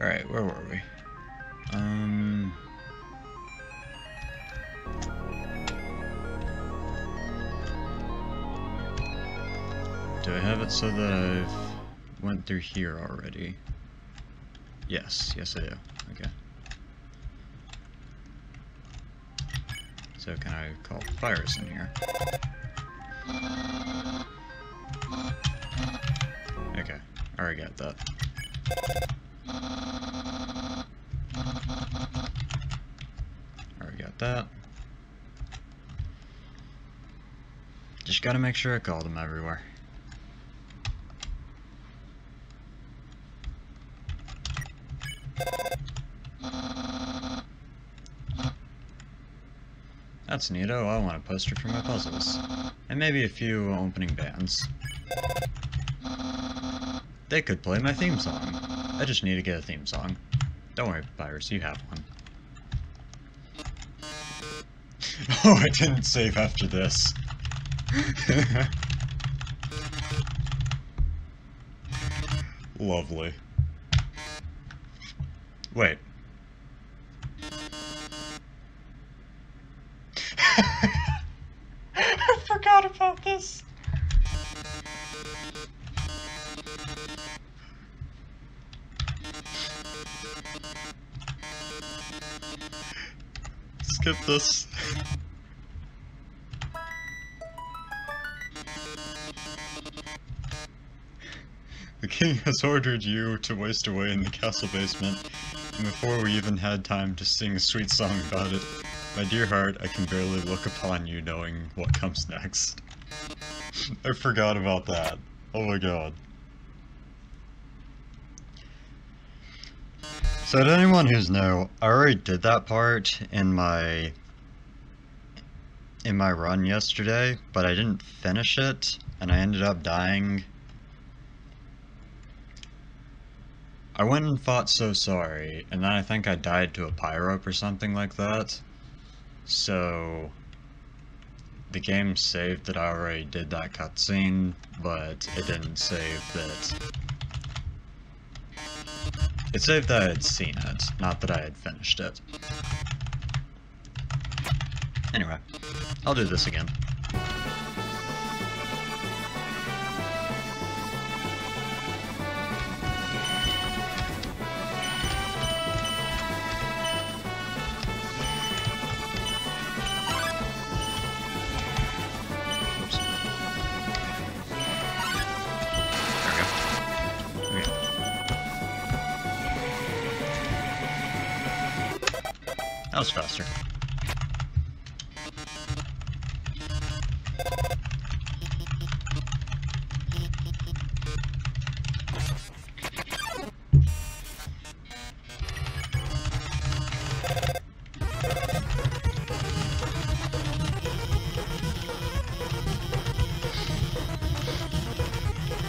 Alright, where were we? Um... Do I have it so that I've went through here already? Yes, yes I do. Okay. So can I call fires in here? Okay, I already got that. That. Just gotta make sure I call them everywhere. That's neato, oh, I want a poster for my puzzles. And maybe a few opening bands. They could play my theme song. I just need to get a theme song. Don't worry, Virus, you have one. oh, I didn't save after this. Lovely. Wait. I forgot about this. Skip this. The king has ordered you to waste away in the castle basement, and before we even had time to sing a sweet song about it, my dear heart, I can barely look upon you knowing what comes next. I forgot about that. Oh my god. So to anyone who's new, I already did that part in my in my run yesterday, but I didn't finish it, and I ended up dying. I went and fought So Sorry, and then I think I died to a Pyrope or something like that. So, the game saved that I already did that cutscene, but it didn't save that... It saved that I had seen it, not that I had finished it. Anyway, I'll do this again. That was faster.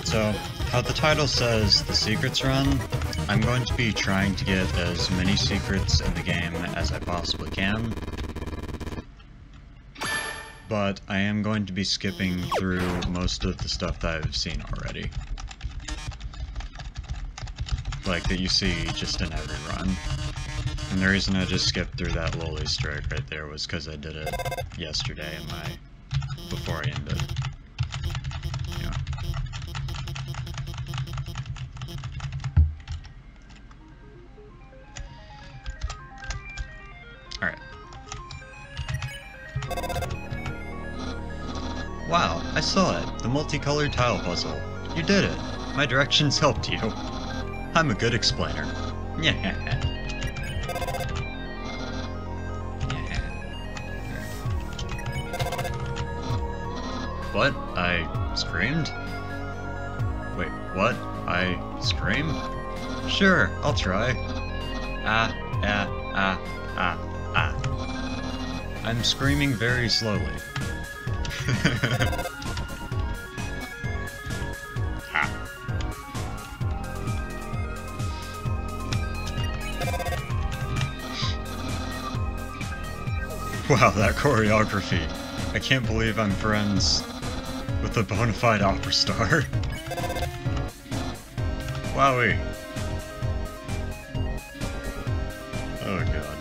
So, how the title says, The Secrets Run, I'm going to be trying to get as many secrets in the game as I possibly can. But I am going to be skipping through most of the stuff that I've seen already. Like that you see just in every run. And the reason I just skipped through that little egg right there was because I did it yesterday in my... before I ended. Multicolored tile puzzle. You did it. My directions helped you. I'm a good explainer. Yeah. What? I screamed? Wait, what? I scream? Sure, I'll try. Ah, ah, ah, ah, ah. I'm screaming very slowly. Wow, that choreography. I can't believe I'm friends with a bona fide opera star. Wowie. Oh god.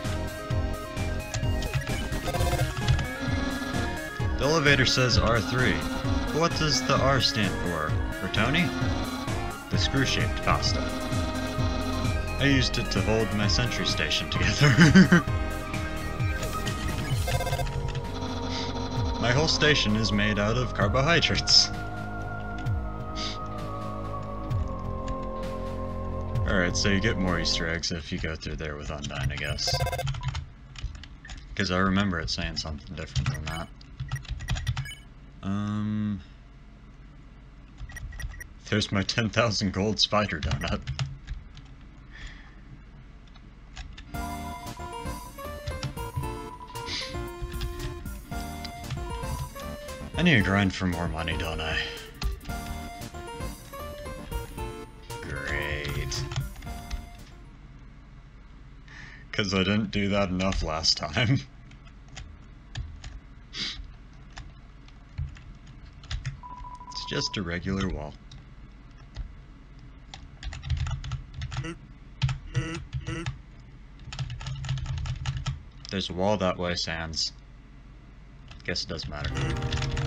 The elevator says R3. What does the R stand for? Rotini? The screw-shaped pasta. I used it to hold my sentry station together. my whole station is made out of carbohydrates. Alright, so you get more Easter eggs if you go through there with Undyne, I guess. Because I remember it saying something different than that. Um... There's my 10,000 gold spider donut. Need to grind for more money, don't I? Great. Because I didn't do that enough last time. it's just a regular wall. There's a wall that way, Sans. Guess it doesn't matter.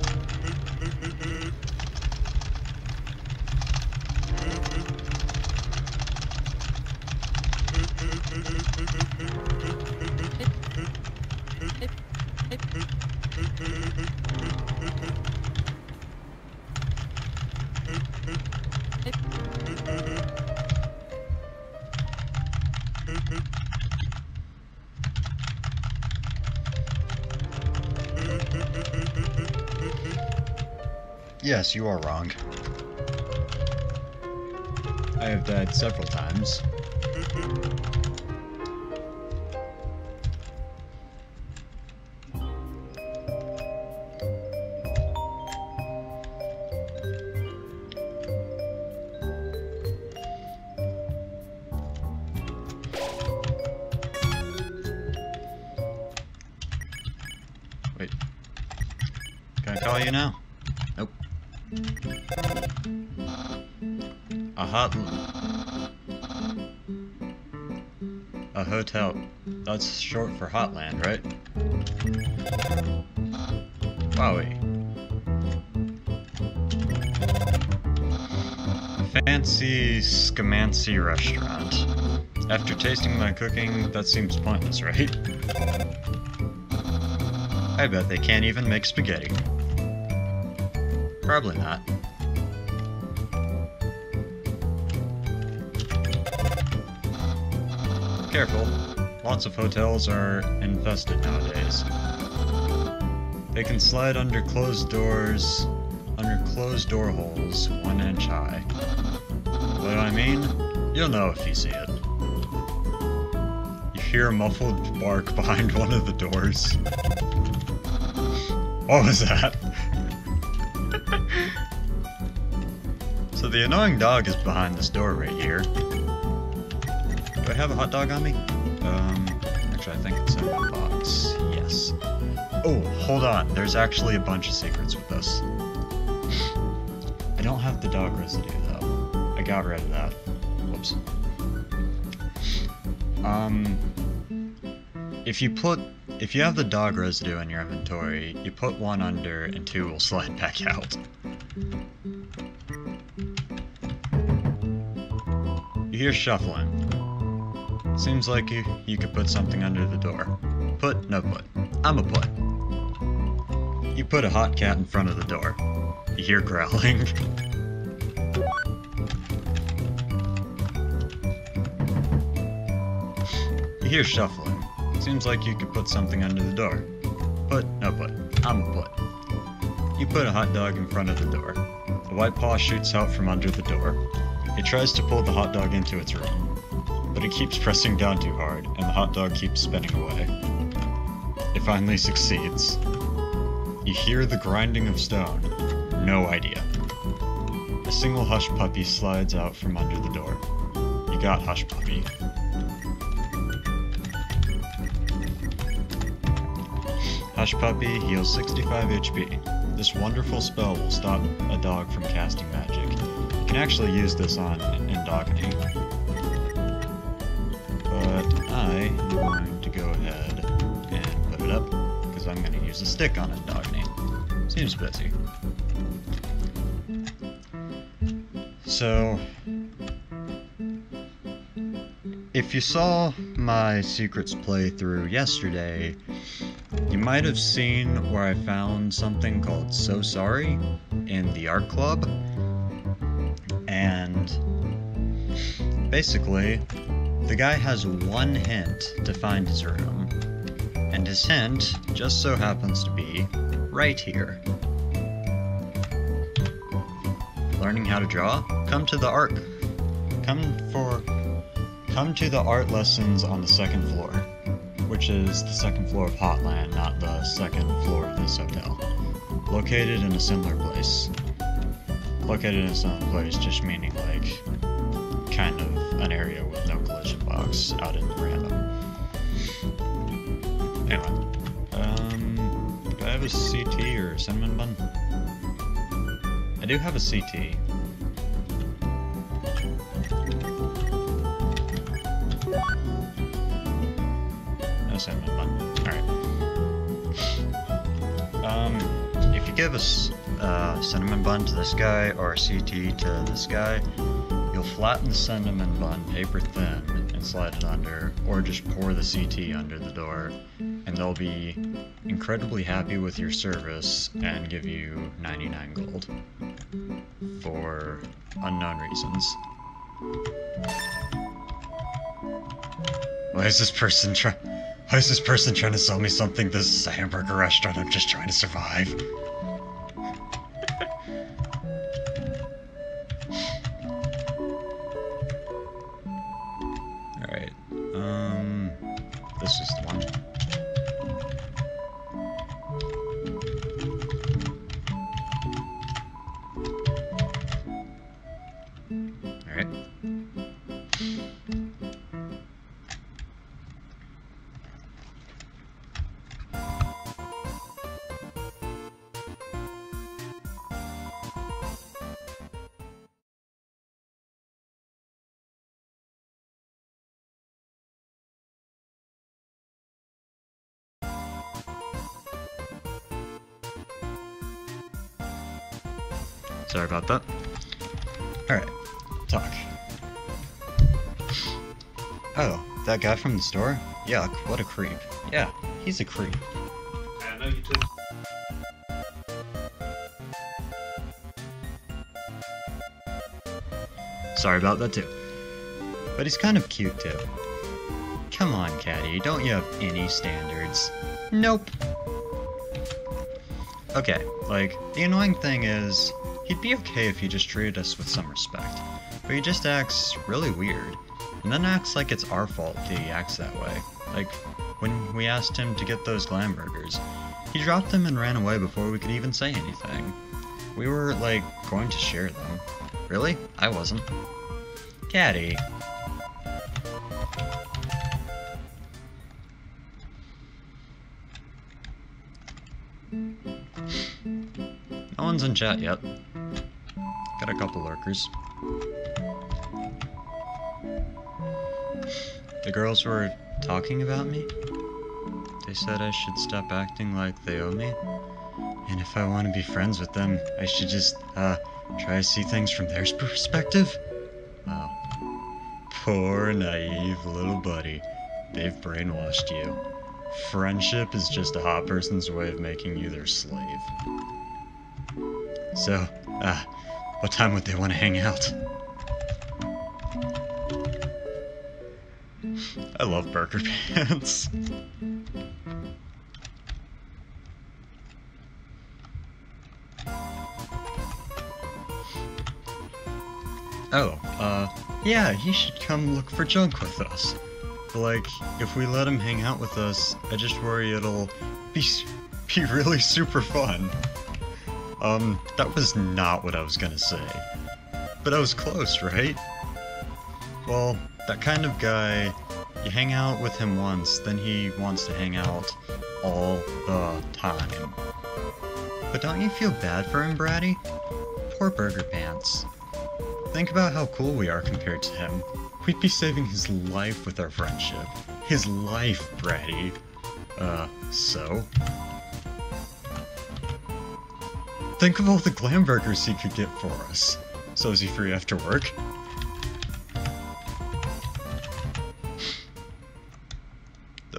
Yes, you are wrong. I have died several times. For Hotland, right? Wowie. Fancy Scamancy restaurant. After tasting my cooking, that seems pointless, right? I bet they can't even make spaghetti. Probably not. Careful. Lots of hotels are infested nowadays. They can slide under closed doors, under closed door holes, one inch high. What do I mean? You'll know if you see it. You hear a muffled bark behind one of the doors. What was that? so the annoying dog is behind this door right here. Do I have a hot dog on me? Um, actually I think it's in the box. Yes. Oh, hold on. There's actually a bunch of secrets with this. I don't have the dog residue though. I got rid of that. Whoops. Um, if you put, if you have the dog residue in your inventory, you put one under and two will slide back out. You hear shuffling. Seems like you, you could put something under the door. Put, no put. I'm a put. You put a hot cat in front of the door. You hear growling. you hear shuffling. Seems like you could put something under the door. Put, no put. I'm a put. You put a hot dog in front of the door. A white paw shoots out from under the door. It tries to pull the hot dog into its room, but it keeps pressing down too hard, and the hot dog keeps spinning away. It finally succeeds. You hear the grinding of stone. No idea. A single hush puppy slides out from under the door. You got hush puppy. Hush Puppy heals 65 HP. This wonderful spell will stop a dog from casting magic. You can actually use this on Endogeny. I am going to go ahead and put it up, because I'm going to use a stick on Endogeny. Seems busy. So, if you saw my secrets playthrough yesterday, you might have seen where I found something called So Sorry in the art club. And basically, the guy has one hint to find his room. And his hint just so happens to be right here. Learning how to draw? Come to the art. Come for come to the art lessons on the second floor, which is the second floor of Hotland, not the second floor of this hotel. Located in a similar place. Located in a similar place, just meaning box out in the random. Anyway, um, do I have a sea tea or a cinnamon bun? I do have a sea tea. No cinnamon bun. Alright. Um, if you give a uh, cinnamon bun to this guy or a sea tea to this guy, you'll flatten the cinnamon bun paper thin and slide it under, or just pour the sea tea under the door, and they'll be incredibly happy with your service and give you 99 gold for unknown reasons. Why is this person trying? Why is this person trying to sell me something? This is a hamburger restaurant. I'm just trying to survive. That guy from the store? Yuck, what a creep. Yeah, he's a creep. I know you took. Sorry about that too. But he's kind of cute too. Come on, Catty, don't you have any standards? Nope. Okay, like, the annoying thing is, he'd be okay if he just treated us with some respect. But he just acts really weird, and then acts like it's our fault that he acts that way. Like, when we asked him to get those glam burgers, he dropped them and ran away before we could even say anything. We were, like, going to share them. Really? I wasn't. Catty. No one's in chat yet. Got a couple lurkers. The girls were talking about me. They said I should stop acting like they owe me. And if I want to be friends with them, I should just, uh, try to see things from their perspective? Wow. Poor naive little buddy. They've brainwashed you. Friendship is just a hot person's way of making you their slave. So, uh, what time would they want to hang out? I love burger pants. Oh, uh, yeah, he should come look for junk with us. Like, if we let him hang out with us, I just worry it'll be, be really super fun. Um, that was not what I was gonna say. But I was close, right? Well, that kind of guy, you hang out with him once, then he wants to hang out all the time. But don't you feel bad for him, Bratty? Poor Burger Pants. Think about how cool we are compared to him. We'd be saving his life with our friendship. His life, Bratty. Uh, so? Think of all the glam burgers he could get for us. So is he free after work?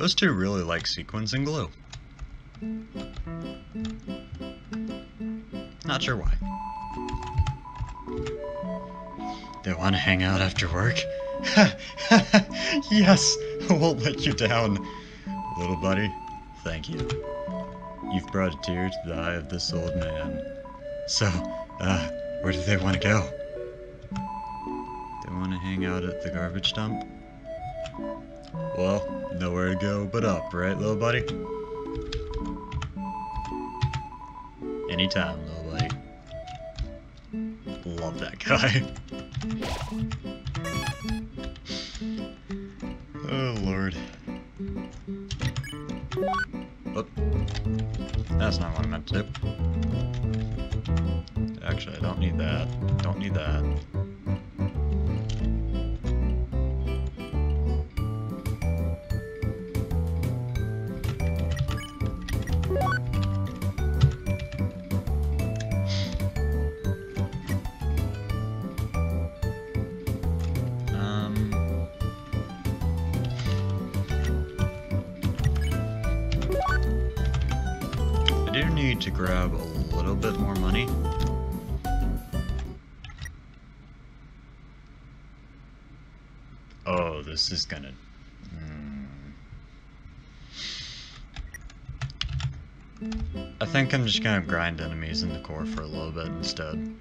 Those two really like sequins and glue. Not sure why. They want to hang out after work? yes, won't let you down. Little buddy, thank you. You've brought a tear to the eye of this old man. So, uh, where do they want to go? They want to hang out at the garbage dump? Well, nowhere to go but up, right, little buddy? Anytime, little buddy. Love that guy. oh, Lord. Oh. That's not what I meant to do. Actually, I don't need that. Don't need that. This is gonna... hmm. I think I'm just gonna grind enemies in the core for a little bit instead.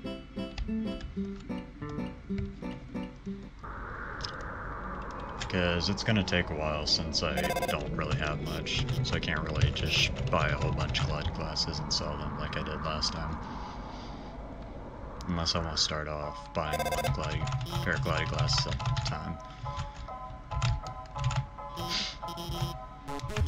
Because it's gonna take a while since I don't really have much, so I can't really just buy a whole bunch of glide glasses and sell them like I did last time. Unless I want to start off buying one glide, pair of glide glasses at a time.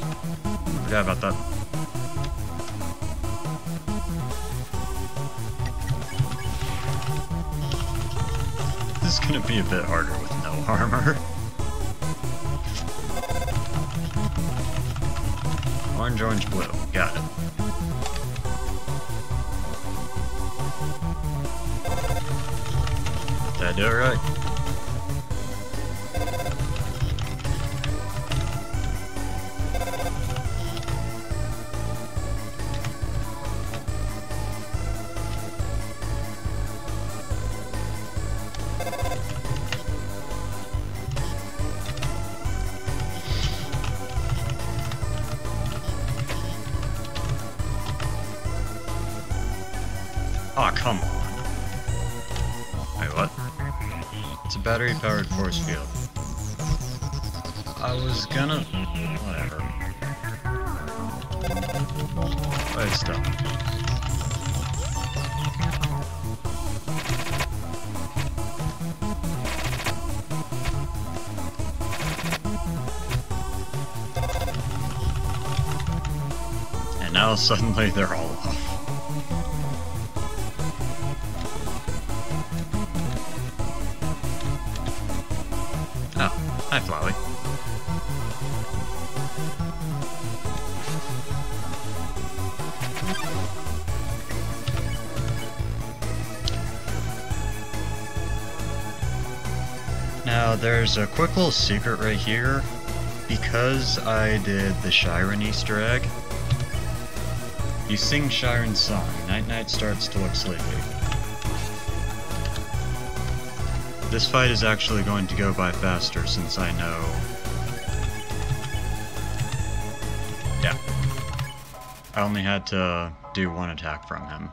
Whoops. Forgot about that. This is gonna be a bit harder with no armor. Orange, orange, blue. Got it. Did I do it right? Battery-powered force field. I was gonna... Whatever. Stop. And now suddenly they're all Now, there's a quick little secret right here. Because I did the Shyren Easter egg, you sing Shyren's song, Knight Knight starts to look sleepy. This fight is actually going to go by faster since I know... Yeah. I only had to do one attack from him.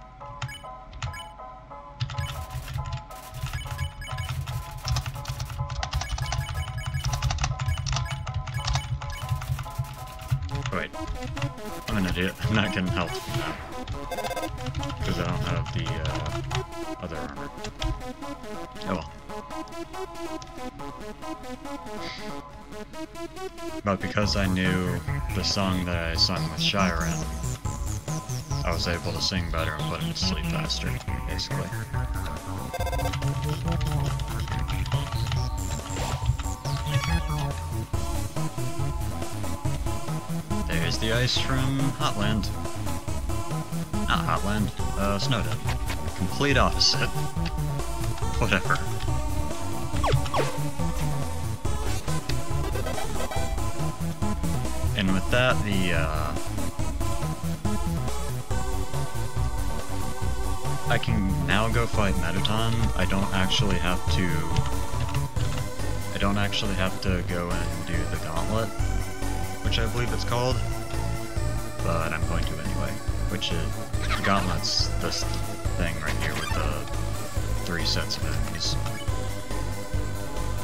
I'm not getting health from that. Because I don't have the, uh, other armor. Oh well. But because I knew the song that I sung with Shyren, I was able to sing better and put him to sleep faster, basically. The ice from Hotland. Not Hotland, uh, Snowdin. Complete opposite. Whatever. And with that, the, uh... I can now go fight Mettaton. I don't actually have to... I don't actually have to go and do the gauntlet, which I believe it's called. But I'm going to anyway. Which is... The gauntlet's this thing right here with the three sets of enemies.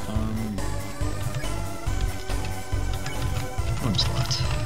Um... Onslaught. Ow.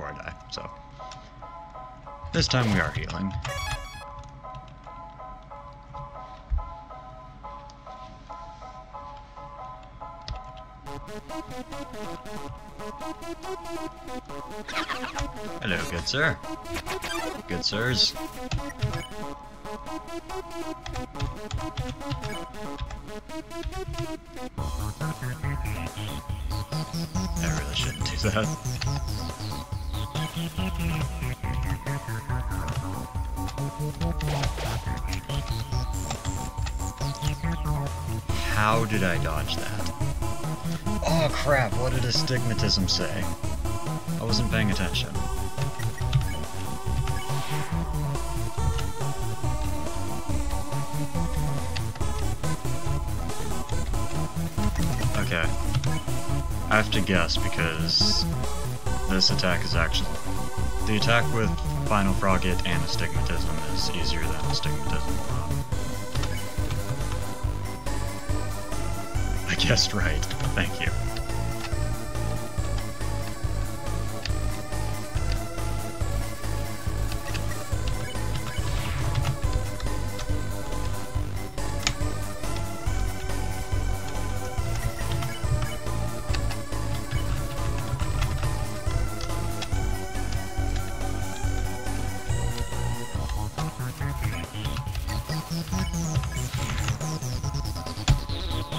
Before I die, so. This time we are healing. Hello, good sir. Good sirs. I really shouldn't do that. How did I dodge that? Oh crap, what did astigmatism say? I wasn't paying attention. Okay. I have to guess because this attack is actually... The attack with Final Froggit and Astigmatism is easier than Astigmatism. I guessed right. Thank you.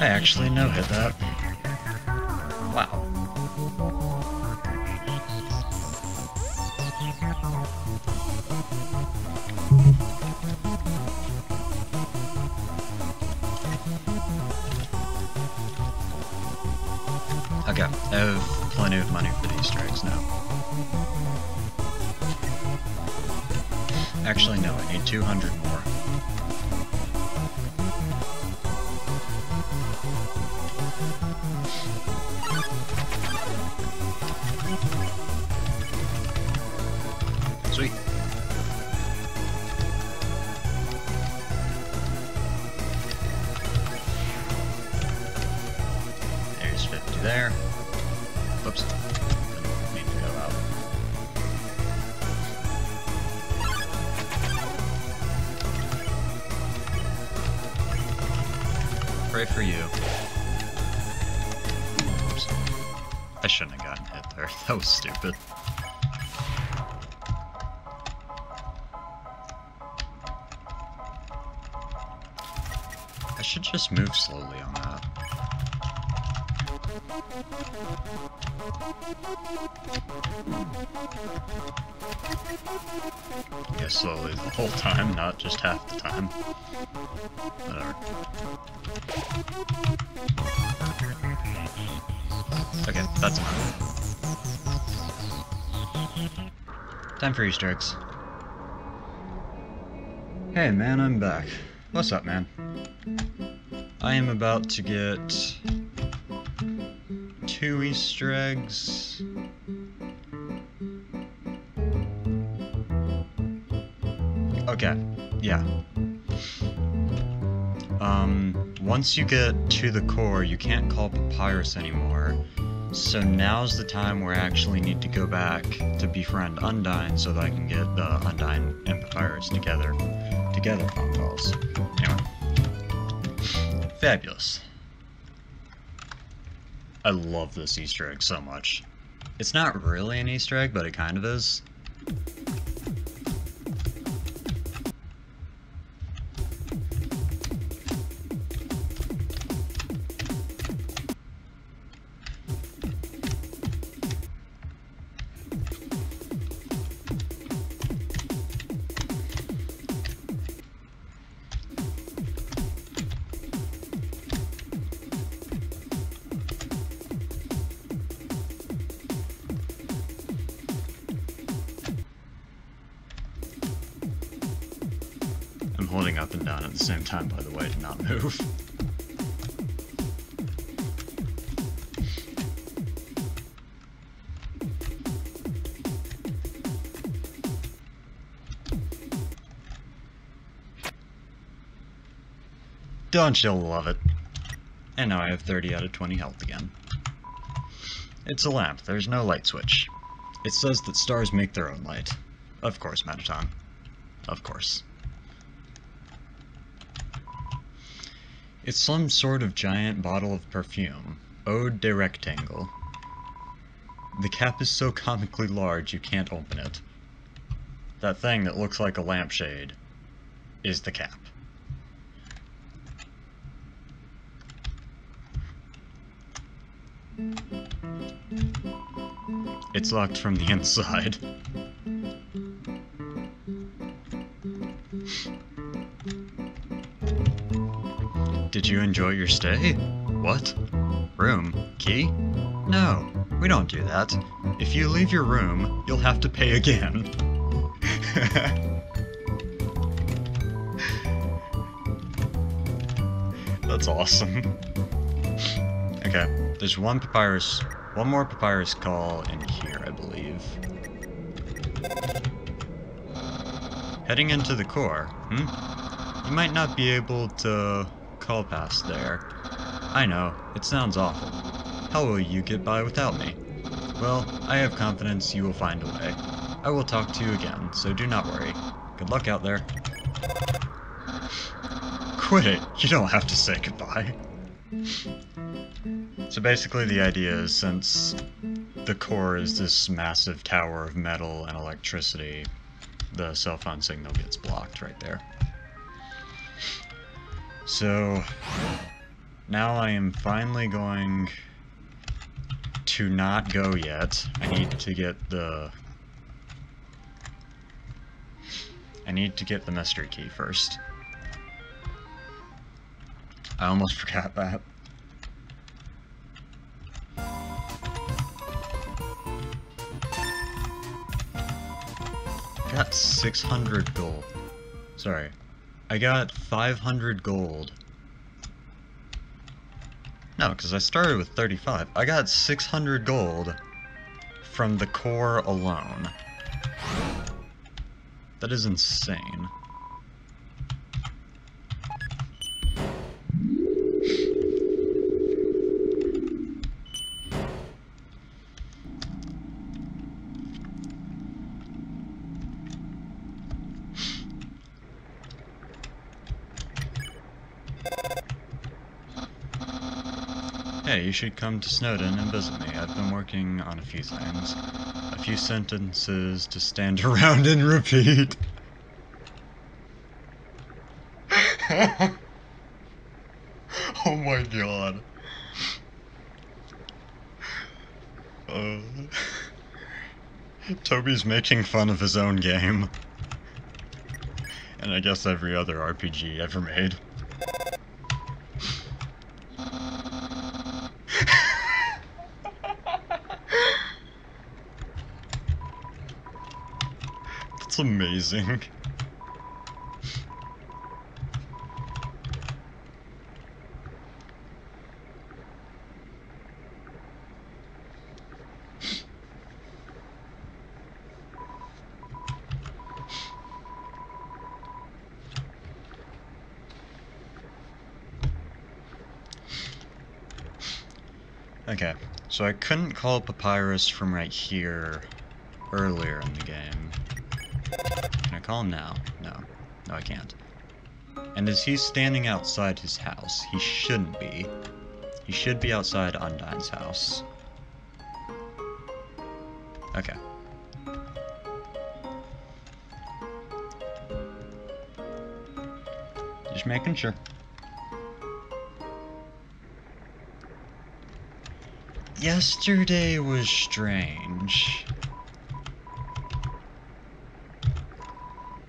I actually no hit that. Wow. Okay, I have plenty of money for these strikes now. Actually, no, I need 200 more. Yeah, slowly the whole time, not just half the time. Whatever. Okay, that's enough. Time for Easter eggs. Hey man, I'm back. What's up, man? I am about to get two Easter eggs. Okay, yeah. Um, once you get to the core, you can't call Papyrus anymore. So now's the time where I actually need to go back to befriend Undyne so that I can get the Undyne and Papyrus together. Together phone calls. Anyway. Fabulous. I love this Easter egg so much. It's not really an Easter egg, but it kind of is. Don't you love it? And now I have 30 out of 20 health again. It's a lamp, there's no light switch. It says that stars make their own light. Of course, Mettaton. Of course. It's some sort of giant bottle of perfume. Eau de rectangle. The cap is so comically large you can't open it. That thing that looks like a lampshade is the cap. It's locked from the inside. Did you enjoy your stay? What? Room? Key? No, we don't do that. If you leave your room, you'll have to pay again. That's awesome. Okay, there's one papyrus, one more papyrus call in here, I believe. Heading into the core, hmm? You might not be able to call past there. I know, it sounds awful. How will you get by without me? Well, I have confidence you will find a way. I will talk to you again, so do not worry. Good luck out there. Quit it, you don't have to say goodbye. So basically the idea is since the core is this massive tower of metal and electricity, the cell phone signal gets blocked right there. So now I am finally going to not go yet. I need to get the I need to get the mystery key first. I almost forgot that. Got 600 gold. Sorry. I got 500 gold. No, because I started with 35. I got 600 gold from the core alone. That is insane. Hey, you should come to Snowdin and visit me. I've been working on a few things. A few sentences to stand around and repeat. oh my god. Uh, Toby's making fun of his own game. And I guess every other RPG ever made. That's amazing. Okay, so I couldn't call Papyrus from right here earlier in the game. Call now? No. No, I can't. And as he's standing outside his house? He shouldn't be. He should be outside Undyne's house. Okay. Just making sure. Yesterday was strange.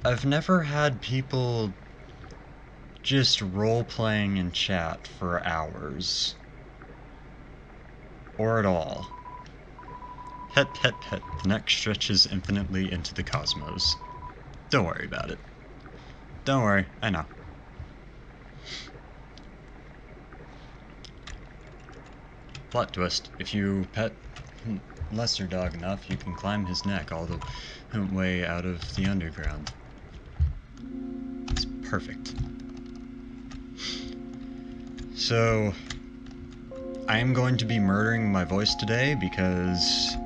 I've never had people just role-playing in chat for hours. Or at all. Pet pet pet, the neck stretches infinitely into the cosmos. Don't worry about it. Don't worry, I know. Plot twist, if you pet lesser dog enough, you can climb his neck all the way out of the underground. Perfect. So, I am going to be murdering my voice today because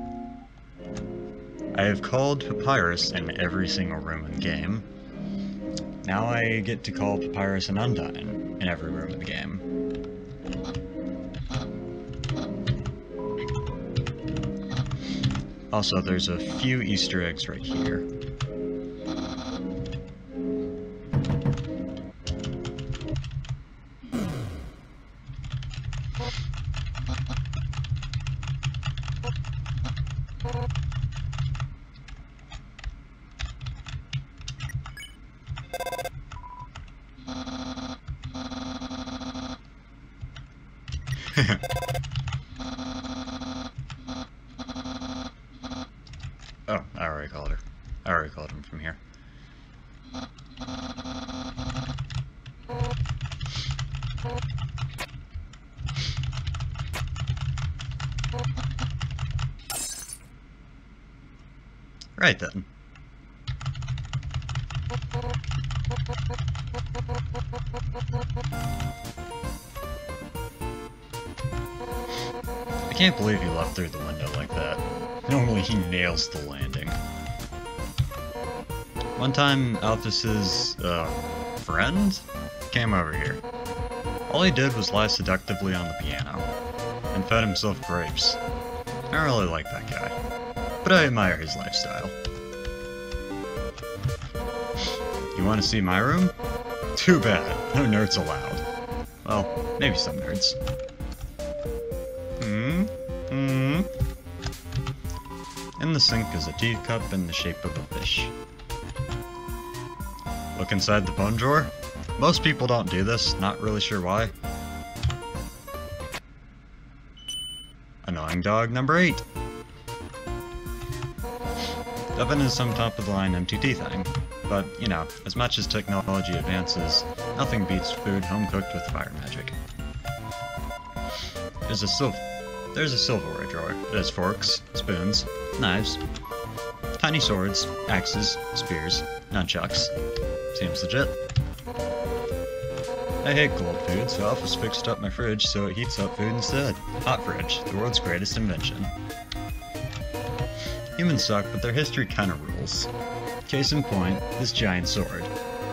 I have called Papyrus in every single room in the game. Now I get to call Papyrus and Undyne in every room in the game. Also, there's a few Easter eggs right here. Right then. I can't believe he left through the window like that. Normally he nails the landing. One time, Alphys's, uh, friend came over here. All he did was lie seductively on the piano, and fed himself grapes. I really like that guy, but I admire his lifestyle. You want to see my room? Too bad, no nerds allowed. Well, maybe some nerds. Hmm? Hmm? In the sink is a teacup in the shape of a fish. Look inside the bone drawer. Most people don't do this, not really sure why. Annoying dog number 8. The oven is some top-of-the-line MTT thing, but, you know, as much as technology advances, nothing beats food home-cooked with fire magic. There's a sil there's a silverware drawer. Has forks, spoons, knives, tiny swords, axes, spears, nunchucks. Seems legit. I hate cold food, so Alphys fixed up my fridge so it heats up food instead. Hot fridge, the world's greatest invention. Humans suck, but their history kinda rules. Case in point, this giant sword.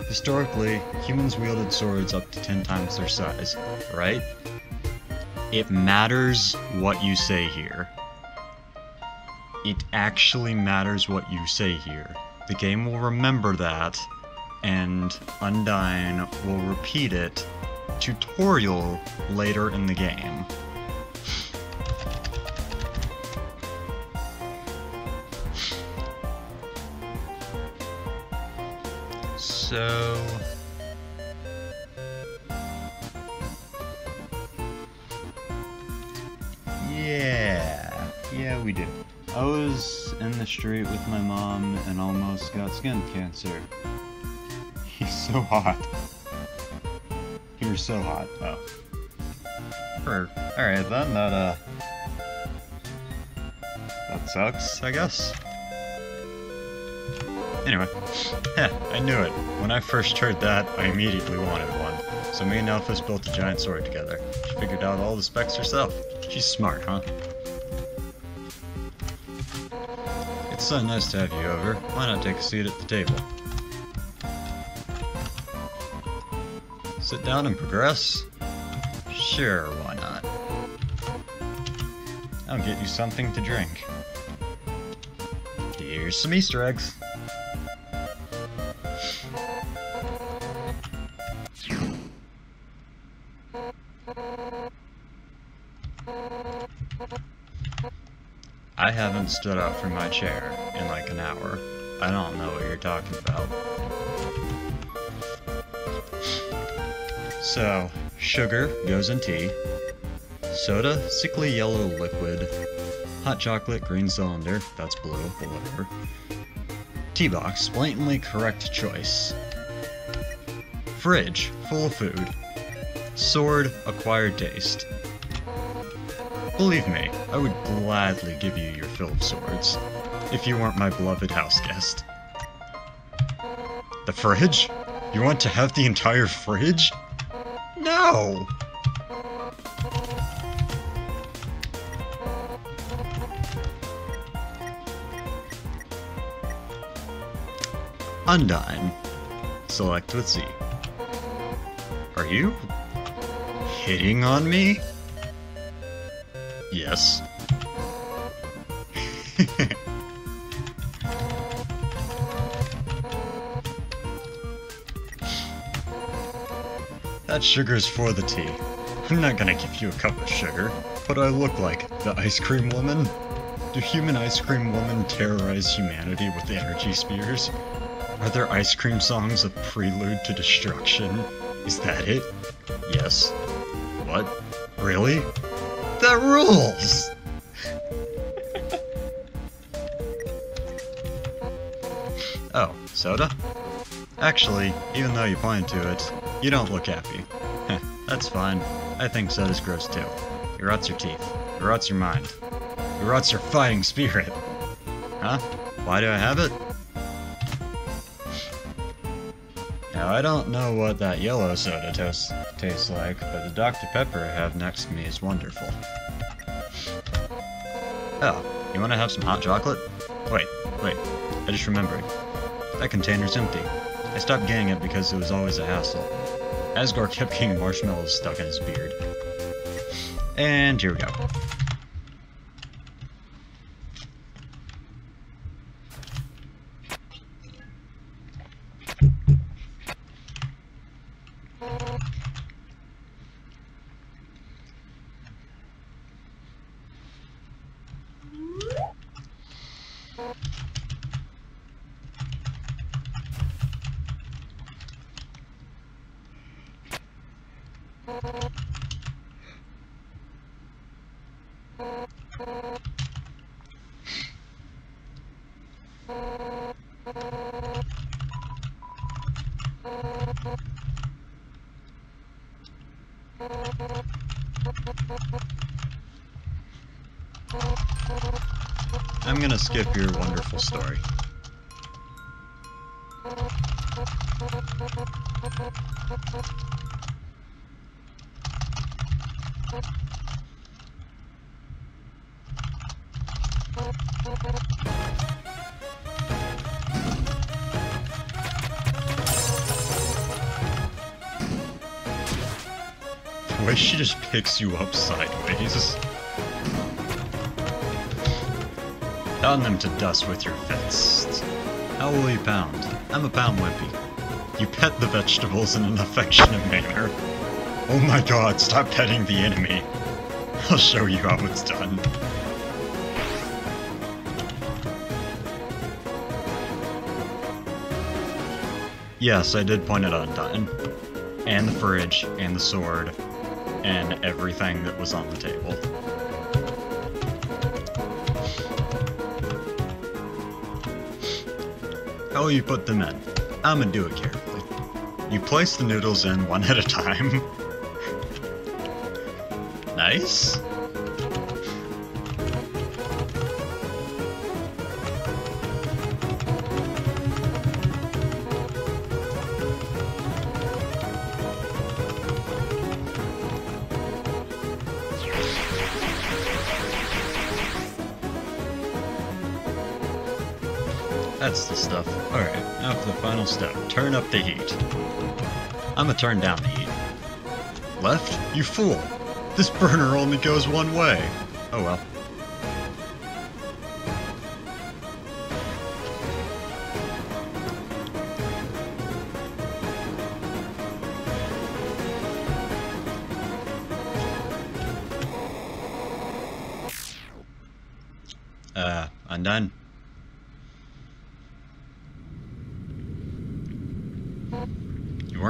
Historically, humans wielded swords up to 10 times their size, right? It matters what you say here. It actually matters what you say here. The game will remember that, and Undyne will repeat it tutorial later in the game. So... Yeah, yeah we do. I was in the street with my mom and almost got skin cancer. He's so hot. You're so hot. Oh. Alright then, that, uh... That sucks, I guess. Anyway, I knew it. When I first heard that, I immediately wanted one. So me and Alphys built a giant sword together. She figured out all the specs herself. She's smart, huh? It's so nice to have you over. Why not take a seat at the table? Sit down and progress? Sure, why not? I'll get you something to drink. Here's some Easter eggs. I haven't stood up from my chair in like an hour. I don't know what you're talking about. So, sugar goes in tea, soda, sickly yellow liquid, hot chocolate, green cylinder, that's blue, but whatever. Tea box, blatantly correct choice. Fridge, full of food. Sword, acquired taste. Believe me, I would gladly give you your fill of swords, if you weren't my beloved house guest. The fridge? You want to have the entire fridge? No! Undyne. Select with Z. Are you hitting on me? Yes. that sugar's for the tea. I'm not gonna give you a cup of sugar. Do I look like? The ice cream woman? Do human ice cream women terrorize humanity with energy spears? Are there ice cream songs a prelude to destruction? Is that it? Yes. What? Really? That rules! oh, soda? Actually, even though you point to it, you don't look happy. That's fine. I think soda's gross too. It rots your teeth. It rots your mind. It rots your fighting spirit. Huh? Why do I have it? Now, I don't know what that yellow soda tastes like, but the Dr. Pepper I have next to me is wonderful. Oh, you want to have some hot chocolate? Wait, wait, I just remembered. That container's empty. I stopped getting it because it was always a hassle. Asgore kept getting marshmallows stuck in his beard. And here we go. Skip give your wonderful story. Why she just picks you up sideways? Pound them to dust with your fists. How will you pound? I'm a pound wimpy. You pet the vegetables in an affectionate manner. Oh my god, stop petting the enemy. I'll show you how it's done. Yes, I did point it Undyne. And the fridge, and the sword, and everything that was on the table. How you put them in? I'm gonna do it carefully. You place the noodles in one at a time. nice. Alright, now for the final step. Turn up the heat. I'm gonna turn down the heat. Left? You fool! This burner only goes one way! Oh well.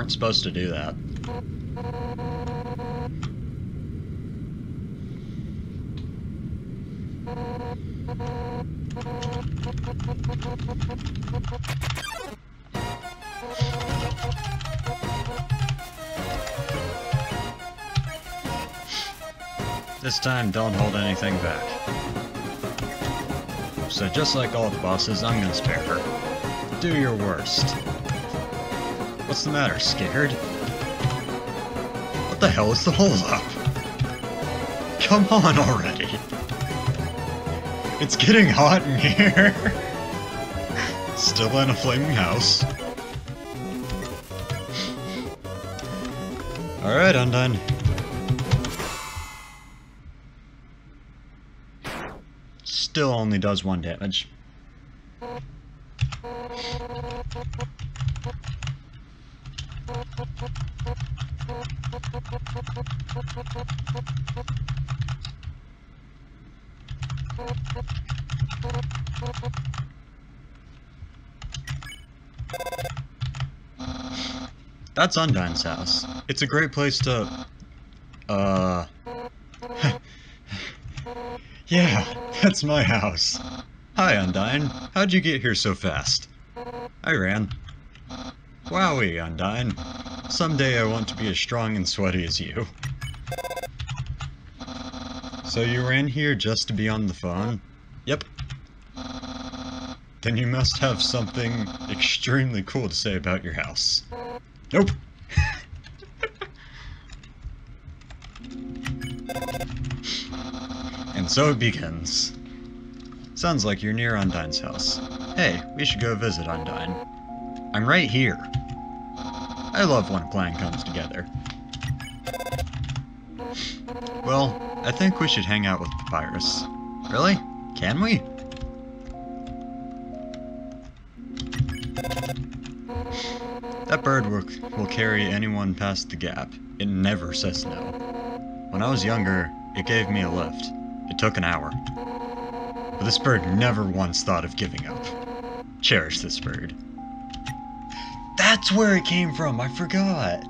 Weren't supposed to do that. This time, don't hold anything back. So just like all the bosses, I'm gonna spare her. Do your worst. What's the matter, scared? What the hell is the holdup? Come on already! It's getting hot in here! Still in a flaming house. Alright, Undyne. Still only does one damage. That's Undyne's house. It's a great place to... Uh... yeah, that's my house. Hi, Undyne. How'd you get here so fast? I ran. Wowie, Undyne. Someday I want to be as strong and sweaty as you. So you ran here just to be on the phone? Yep. Then you must have something extremely cool to say about your house. Nope. And so it begins. Sounds like you're near Undyne's house. Hey, we should go visit Undyne. I'm right here. I love when a plan comes together. Well, I think we should hang out with Papyrus. Really? Can we? That bird will, will carry anyone past the gap. It never says no. When I was younger, it gave me a lift. It took an hour. But this bird never once thought of giving up. Cherish this bird. That's where it came from, I forgot.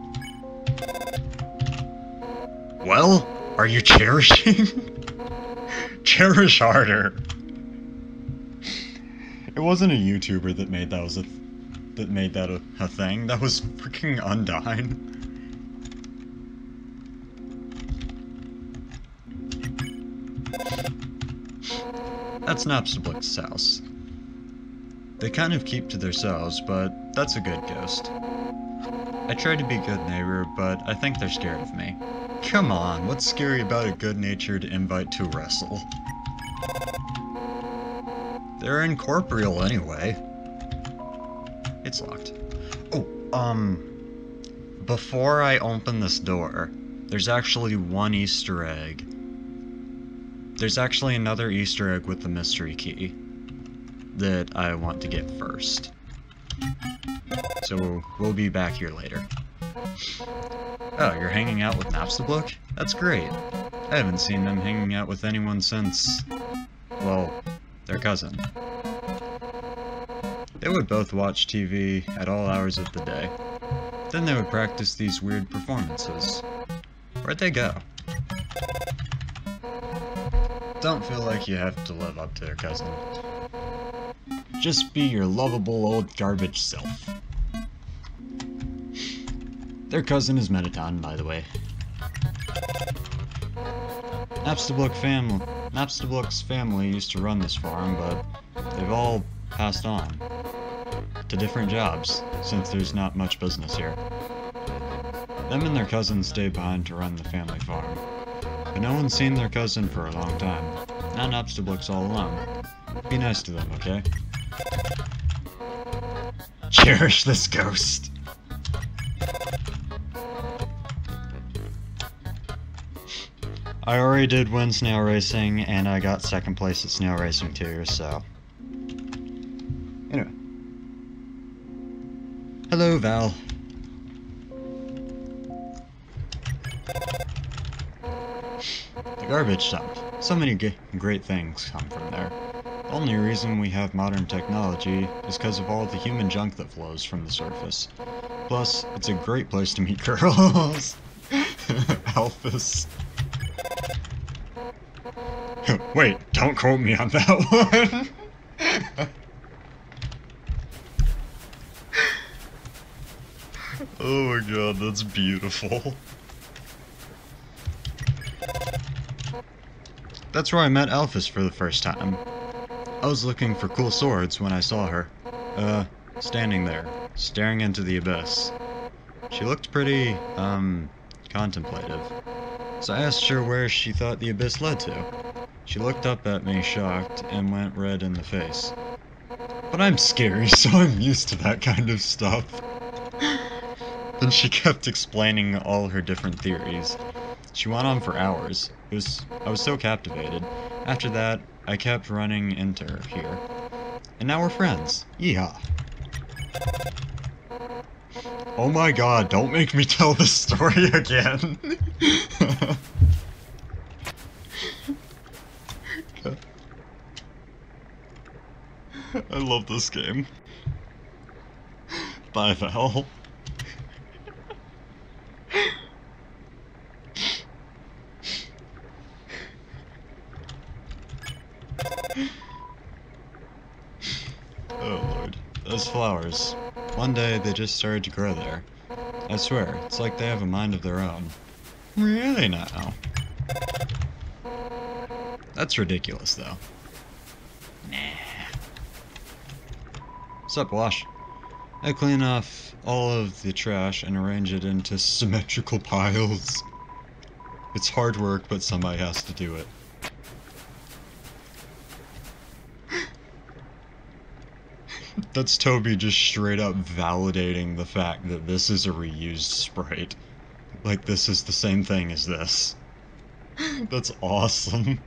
Well, are you cherishing? Cherish harder. It wasn't a YouTuber that made that was a that made that a, a thing. That was freaking Undyne. That's Napstablook's house. They kind of keep to themselves, but that's a good ghost. I try to be a good neighbor, but I think they're scared of me. Come on, what's scary about a good-natured invite to wrestle? They're incorporeal anyway. It's locked. Oh, um... Before I open this door, there's actually one Easter egg. There's actually another Easter egg with the mystery key that I want to get first. So we'll be back here later. Oh, you're hanging out with Napstablook? That's great. I haven't seen them hanging out with anyone since... well, their cousin. They would both watch TV at all hours of the day. Then they would practice these weird performances. Where'd they go? Don't feel like you have to live up to their cousin. Just be your lovable old garbage self. Their cousin is Mettaton, by the way. Napstablook family, Napstablook's family used to run this farm, but they've all passed on to different jobs, since there's not much business here. Them and their cousin stayed behind to run the family farm, but no one's seen their cousin for a long time. Now Napstablook's all alone. Be nice to them, okay? Cherish this ghost! I already did win snail racing, and I got second place at snail racing too, so... Anyway. Hello, Val. The garbage dump. So many great things come from there. The only reason we have modern technology is because of all the human junk that flows from the surface. Plus, it's a great place to meet girls. Alphys. Wait, don't quote me on that one. oh my god, that's beautiful. That's where I met Alphys for the first time. I was looking for cool swords when I saw her. Uh, standing there, staring into the abyss. She looked pretty, um, contemplative. So I asked her where she thought the abyss led to. She looked up at me, shocked, and went red in the face. But I'm scary, so I'm used to that kind of stuff. then she kept explaining all her different theories. She went on for hours. It was I was so captivated. After that, I kept running into her here. And now we're friends. Yeehaw. Oh my god, don't make me tell this story again. I love this game. Bye, Val. oh lord. Those flowers. One day they just started to grow there. I swear, it's like they have a mind of their own. Really now? That's ridiculous though. What's up, Wash? I clean off all of the trash and arrange it into symmetrical piles. It's hard work, but somebody has to do it. That's Toby just straight up validating the fact that this is a reused sprite. Like, this is the same thing as this. That's awesome.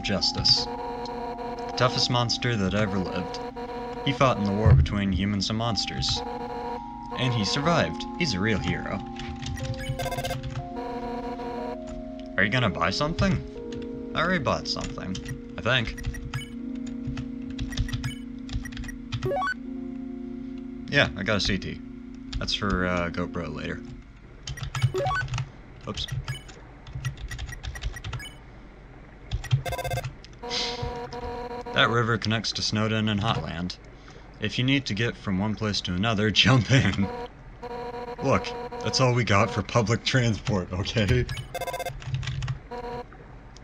Of Justice. The toughest monster that ever lived. He fought in the war between humans and monsters. And he survived. He's a real hero. Are you gonna buy something? I already bought something. I think. Yeah, I got a sea tea. That's for uh, GoPro later. Oops. That river connects to Snowdin and Hotland. If you need to get from one place to another, jump in. Look, that's all we got for public transport, okay?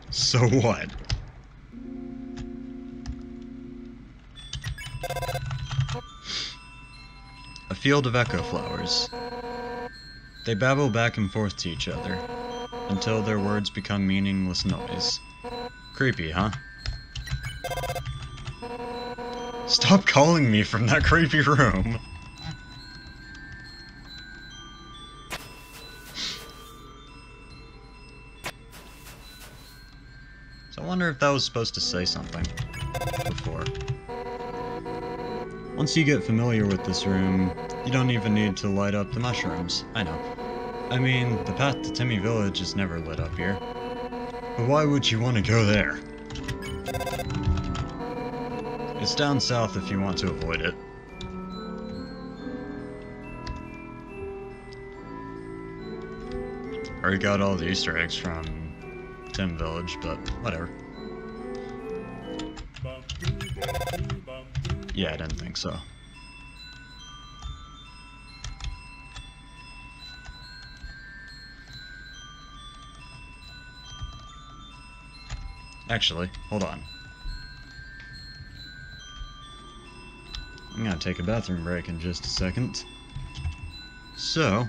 So what? A field of echo flowers. They babble back and forth to each other, until their words become meaningless noise. Creepy, huh? Stop calling me from that creepy room! So I wonder if that was supposed to say something before. Once you get familiar with this room, you don't even need to light up the mushrooms. I know. I mean, the path to Temmie Village is never lit up here. But why would you want to go there? It's down south if you want to avoid it. Already got all the Easter eggs from Tem Village, but whatever. Yeah, I didn't think so. Actually, hold on. I'm gonna take a bathroom break in just a second. So,